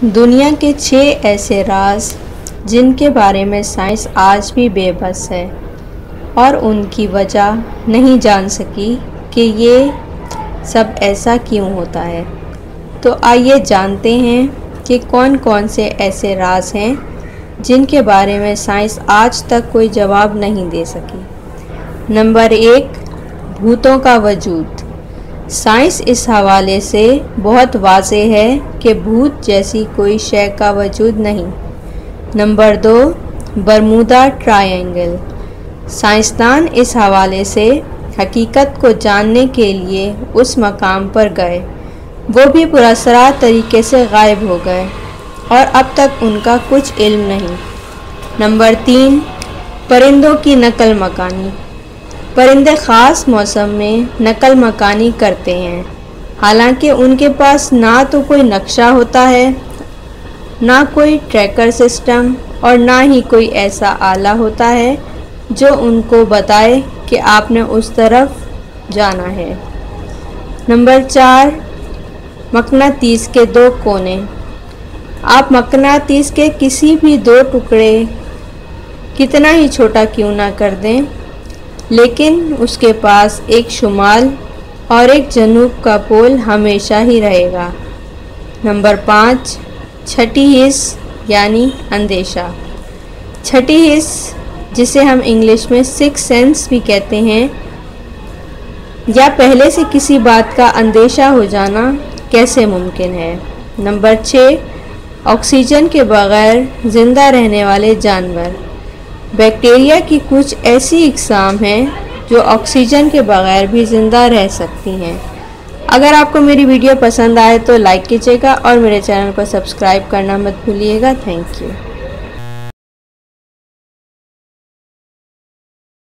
دنیا کے چھ ایسے راز جن کے بارے میں سائنس آج بھی بے بس ہے اور ان کی وجہ نہیں جان سکی کہ یہ سب ایسا کیوں ہوتا ہے۔ تو آئیے جانتے ہیں کہ کون کون سے ایسے راز ہیں جن کے بارے میں سائنس آج تک کوئی جواب نہیں دے سکی۔ نمبر ایک، بھوتوں کا وجود۔ سائنس اس حوالے سے بہت واضح ہے کہ بھوت جیسی کوئی شے کا وجود نہیں۔ نمبر دو، برمودا ٹرائنگل۔ سائنسدان اس حوالے سے حقیقت کو جاننے کے لیے اس مقام پر گئے۔ وہ بھی پراسرار طریقے سے غائب ہو گئے اور اب تک ان کا کچھ علم نہیں۔ نمبر تین، پرندوں کی نقل مکانی۔ پرندے خاص موسم میں نقل مکانی کرتے ہیں۔ حالانکہ ان کے پاس نہ تو کوئی نقشہ ہوتا ہے، نہ کوئی ٹریکر سسٹم اور نہ ہی کوئی ایسا آلہ ہوتا ہے جو ان کو بتائے کہ آپ نے اس طرف جانا ہے۔ نمبر چار مقناطیس کے دو کونے۔ آپ مقناطیس کے کسی بھی دو ٹکڑے کتنا ہی چھوٹا کیوں نہ کر دیں۔ لیکن اس کے پاس ایک شمال اور ایک جنوب کا پول ہمیشہ ہی رہے گا۔ نمبر پانچ، چھٹی حص یعنی اندیشہ۔ چھٹی حص، جسے ہم انگلش میں سکس سینس بھی کہتے ہیں، یا پہلے سے کسی بات کا اندیشہ ہو جانا کیسے ممکن ہے؟ نمبر چھ، آکسیجن کے بغیر زندہ رہنے والے جانور۔ بیکٹیریا کی کچھ ایسی اقسام ہیں جو آکسیجن کے بغیر بھی زندہ رہ سکتی ہیں۔ اگر آپ کو میری ویڈیو پسند آئے تو لائک کیجیے گا اور میرے چینل کو سبسکرائب کرنا مت بھولیے گا۔ Thank you